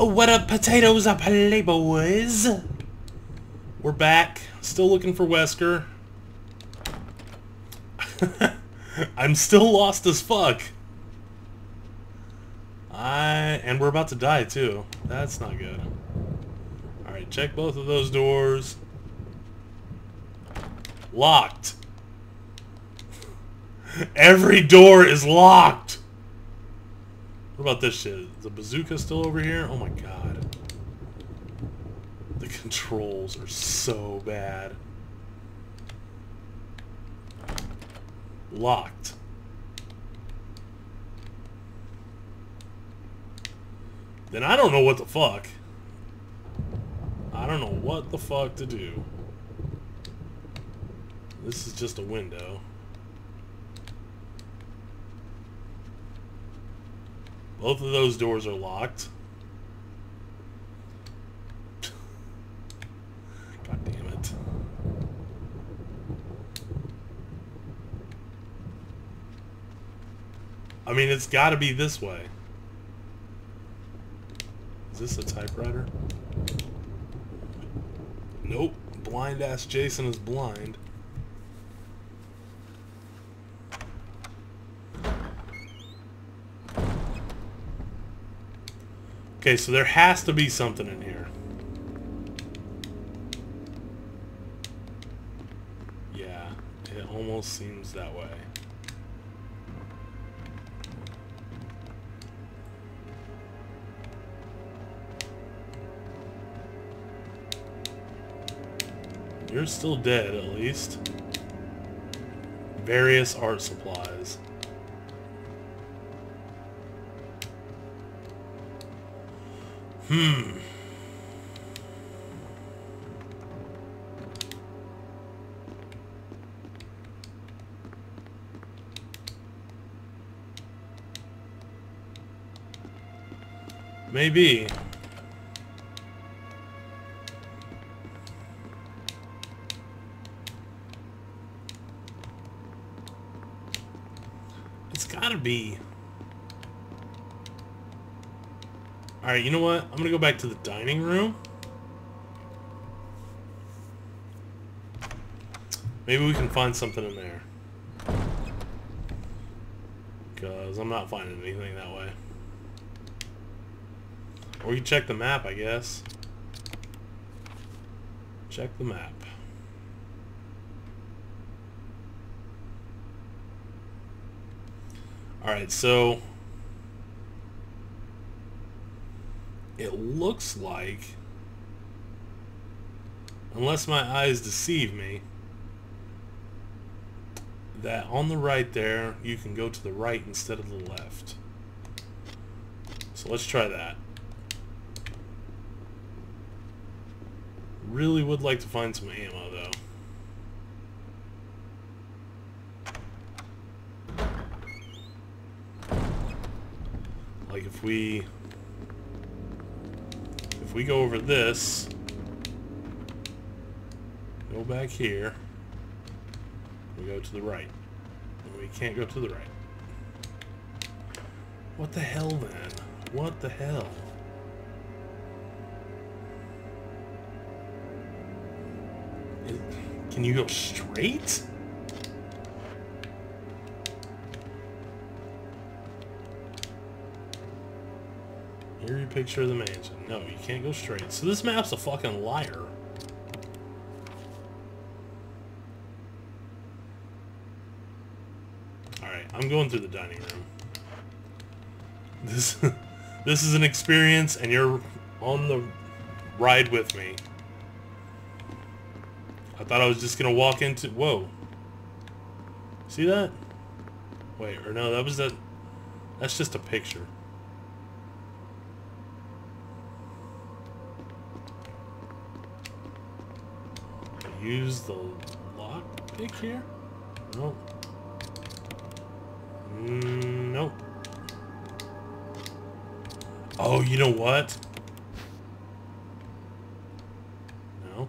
Oh, what up, potatoes up, boys? We're back. Still looking for Wesker. I'm still lost as fuck. I and we're about to die too. That's not good. Alright, check both of those doors. Locked. Every door is locked. What about this shit? The bazooka still over here? Oh my god. The controls are so bad. Locked. Then I don't know what the fuck. I don't know what the fuck to do. This is just a window. Both of those doors are locked. God damn it. I mean, it's got to be this way. Is this a typewriter? Nope. Blind ass Jayson is blind. Okay, so there has to be something in here. Yeah, it almost seems that way. You're still dead, at least. Various art supplies. Hmm. Maybe. It's gotta be. Alright, you know what? I'm gonna go back to the dining room. Maybe we can find something in there. Because I'm not finding anything that way. Or you check the map, I guess. Check the map. Alright, so... It looks like... Unless my eyes deceive me, that on the right there, you can go to the right instead of the left. So let's try that. Really would like to find some ammo, though. Like if we... We go over this... Go back here. We go to the right. We can't go to the right. What the hell, then? What the hell? Can you go straight? Eerie picture of the mansion. No, you can't go straight. So this map's a fucking liar. Alright, I'm going through the dining room. This this is an experience and you're on the ride with me. I thought I was just gonna walk into whoa. See that? Wait, or no, that was that that's just a picture. Use the lock pick here? No. Mm, nope. Oh, you know what? No.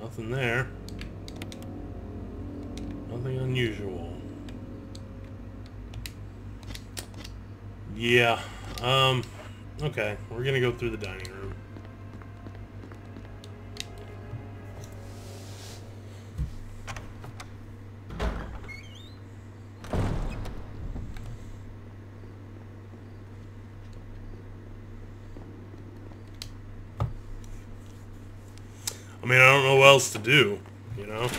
Nothing there. Nothing unusual. Yeah. Um, okay. We're gonna go through the dining room. I mean, I don't know what else to do, you know?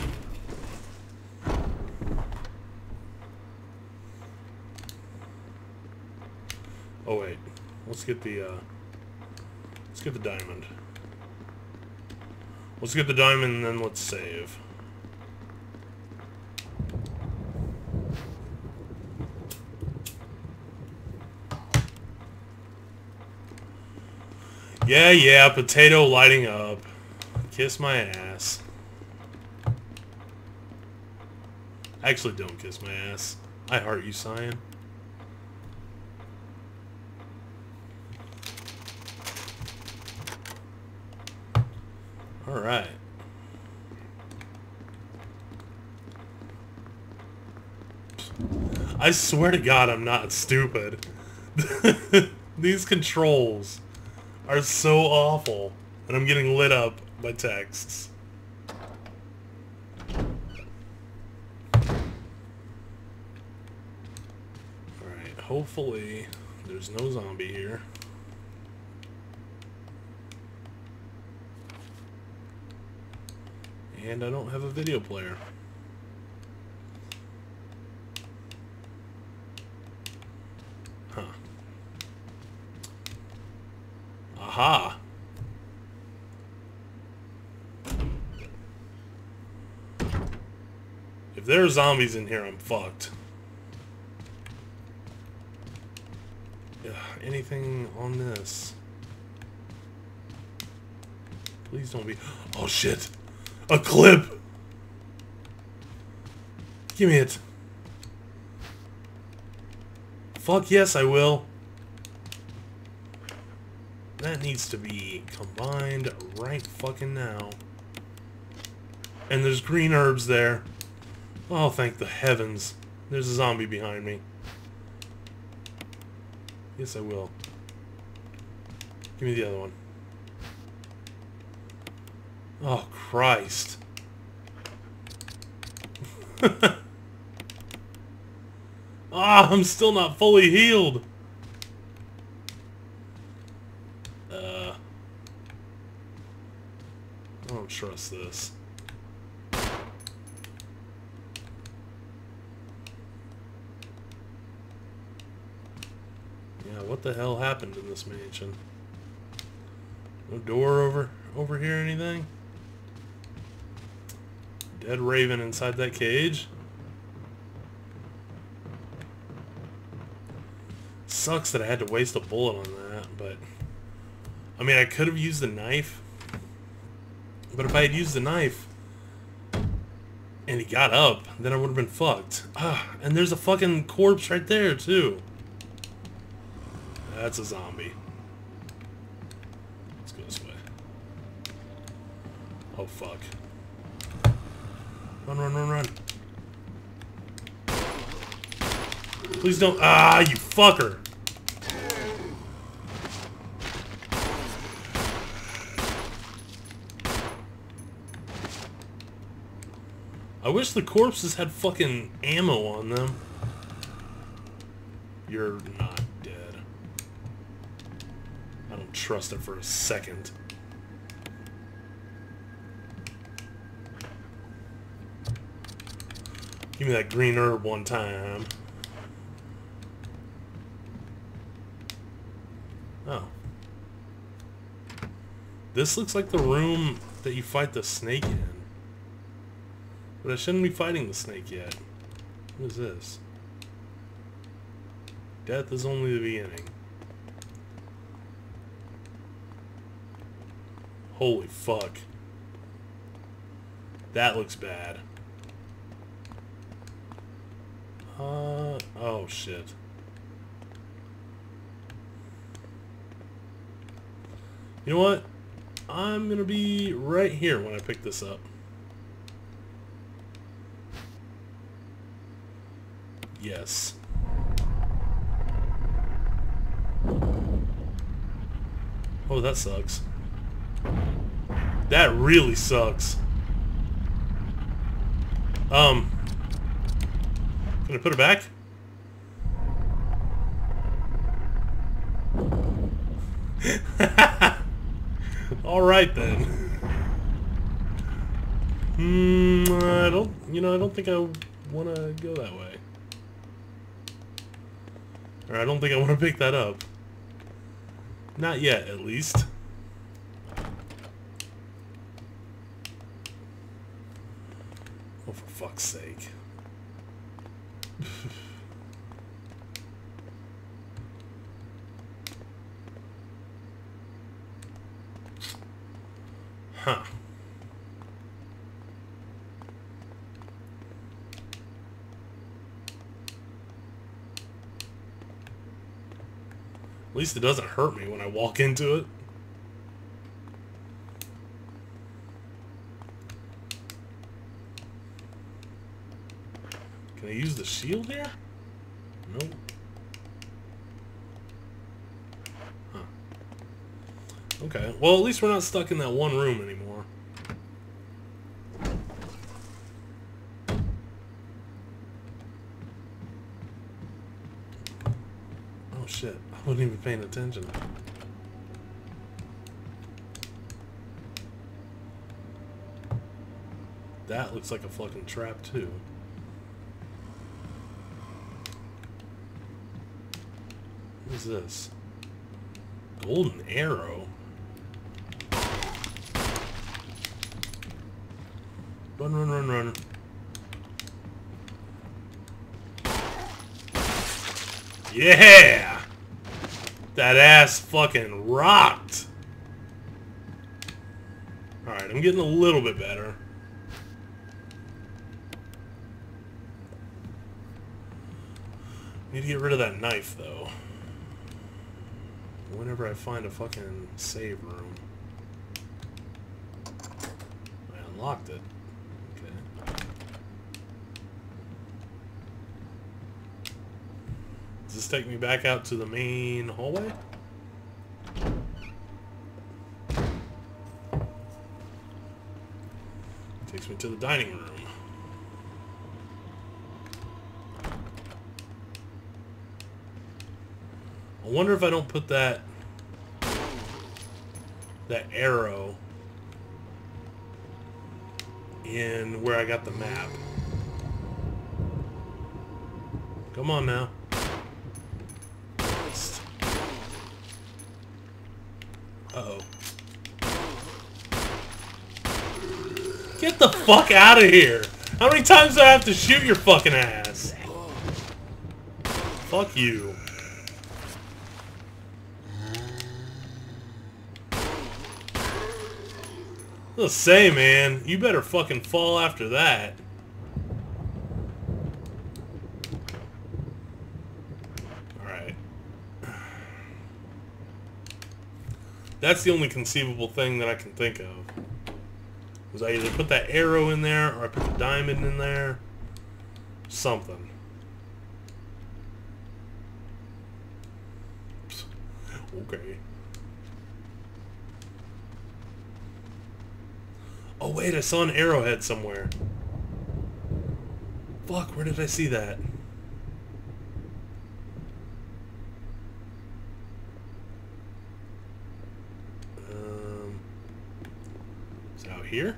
Oh wait, let's get the, uh, get the diamond. Let's get the diamond and then let's save. Yeah, yeah, potato lighting up. Kiss my ass. Actually, don't kiss my ass. I heart you, Cyan. Alright. I swear to God I'm not stupid. These controls are so awful. And I'm getting lit up by texts. Alright, hopefully there's no zombie here. And I don't have a video player. Huh. Aha! If there are zombies in here, I'm fucked. Ugh, anything on this? Please don't be... Oh, shit! A clip! Give me it. Fuck yes, I will. That needs to be combined right fucking now. And there's green herbs there. Oh, thank the heavens. There's a zombie behind me. Yes, I will. Give me the other one. Oh, Christ. Ah, I'm still not fully healed. Uh, I don't trust this. Yeah, what the hell happened in this mansion? No door over over here or anything? Dead raven inside that cage? Sucks that I had to waste a bullet on that, but... I mean, I could have used the knife. But if I had used the knife, and he got up, then I would have been fucked. Ah, and there's a fucking corpse right there, too. That's a zombie. Let's go this way. Oh, fuck. Run, run, run, run. Please don't- Ah, you fucker! I wish the corpses had fucking ammo on them. You're not dead. I don't trust it for a second. Give me that green herb one time. Oh. This looks like the room that you fight the snake in. But I shouldn't be fighting the snake yet. What is this? Death is only the beginning. Holy fuck. That looks bad. Uh, oh shit. You know what? I'm gonna be right here when I pick this up. Yes. Oh, that sucks. That really sucks. Um, can I put it back? All right then. Hmm, I don't, you know, I don't think I want to go that way. Or I don't think I want to pick that up. Not yet, at least. Oh, for fuck's sake. huh. At least it doesn't hurt me when I walk into it. Can I use the shield here? Nope. Huh. Okay, well at least we're not stuck in that one room anymore. Oh shit, I wasn't even paying attention. That looks like a fucking trap too. What is this? Golden arrow? Run, run, run, run. Yeah! That ass fucking rocked! Alright, I'm getting a little bit better. Need to get rid of that knife, though. Whenever I find a fucking save room. I unlocked it. Okay. Does this take me back out to the main hallway? Takes me to the dining room. I wonder if I don't put that that arrow in where I got the map. Come on now. Get the fuck out of here! How many times do I have to shoot your fucking ass? Fuck you. Let's say, man, you better fucking fall after that. Alright. That's the only conceivable thing that I can think of. Was I either put that arrow in there or I put the diamond in there. Something. Okay. Oh wait, I saw an arrowhead somewhere. Fuck, where did I see that? Um, is it out here?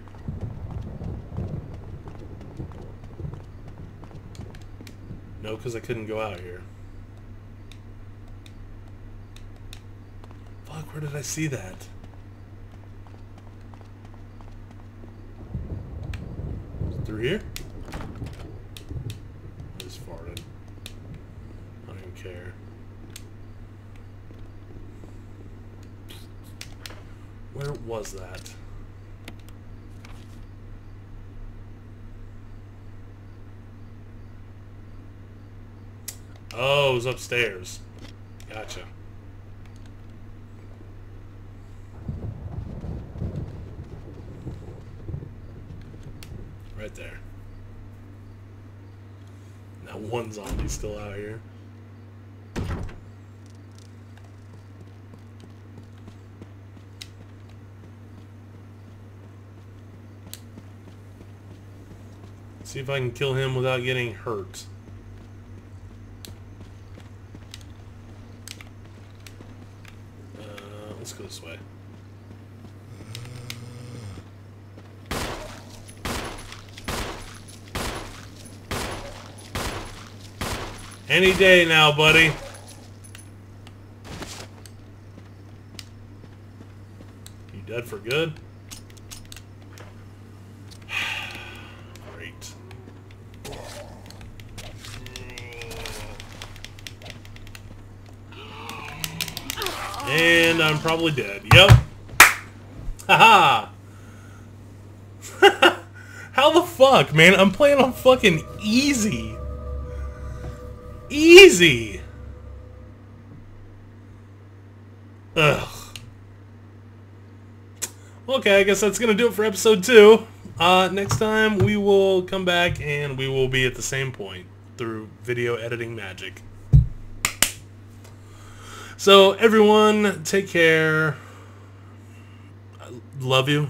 No, because I couldn't go out here. Fuck, where did I see that? Through here? I just farted. I don't even care. Where was that? upstairs. Gotcha. Right there. Now one zombie's still out here. See if I can kill him without getting hurt. Any day now, buddy. You dead for good? Great. And I'm probably dead. Yep. Haha. How the fuck, man? I'm playing on fucking easy. Easy. Ugh. Okay, I guess that's gonna do it for episode two. Uh, next time we will come back and we will be at the same point through video editing magic. So everyone, take care. I love you.